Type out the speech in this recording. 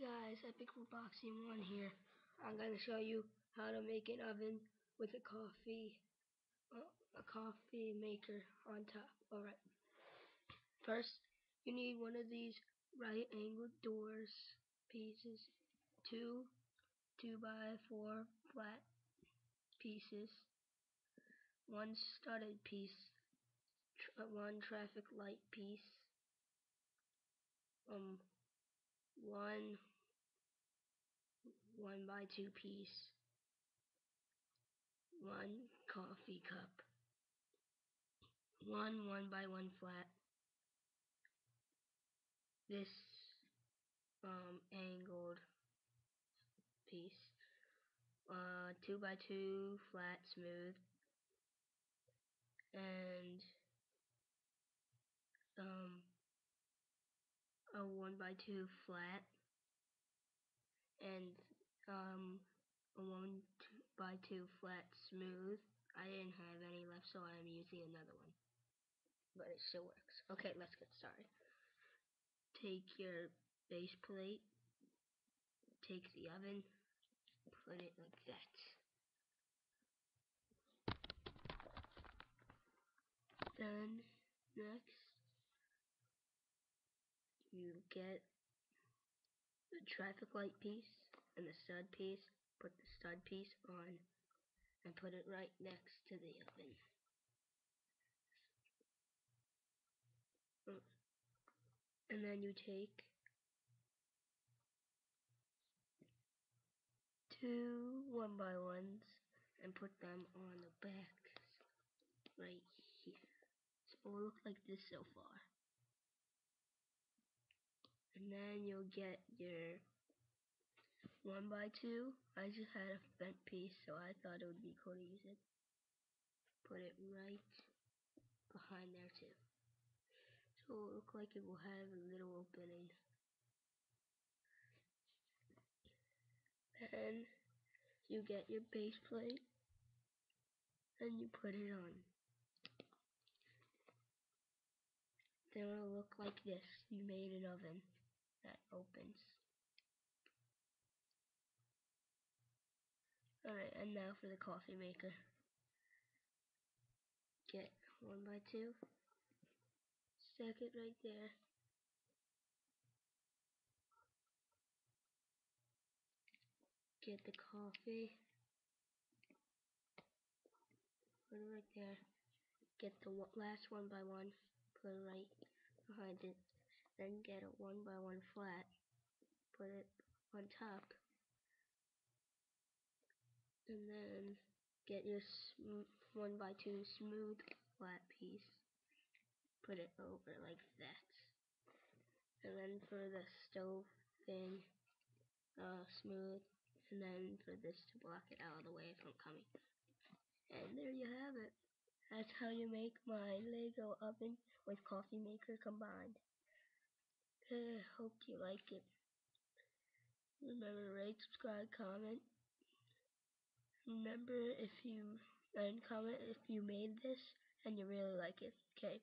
Guys, Epic Boxing 1 here. I'm going to show you how to make an oven with a coffee uh, a coffee maker on top. Alright. First, you need one of these right angled doors pieces, two 2 by 4 flat pieces, one studded piece, tra one traffic light piece, um, one one by two piece, one coffee cup, one one by one flat, this um, angled piece, uh, two by two flat smooth, and um, a one by two flat. And um, a one by two flat smooth. I didn't have any left, so I'm using another one. But it still works. Okay, let's get started. Take your base plate, take the oven, put it like that. Then, next, you get the traffic light piece and the stud piece, put the stud piece on and put it right next to the oven. Mm. And then you take two one by ones and put them on the back right here. So it will look like this so far and then you'll get your one by two. I just had a bent piece, so I thought it would be cool to use it. Put it right behind there too. So it'll look like it will have a little opening. And you get your base plate and you put it on. Then it'll look like this. You made an oven that opens. Alright, and now for the coffee maker. Get one by two. Stack it right there. Get the coffee. Put it right there. Get the last one by one. Put it right behind it. Then get a one by one flat, put it on top, and then get your one by two smooth flat piece, put it over like that. And then for the stove thing, uh, smooth, and then for this to block it out of the way from coming. And there you have it. That's how you make my Lego oven with coffee maker combined. Uh, hope you like it. Remember to rate, subscribe, comment. Remember if you and comment if you made this and you really like it. Okay.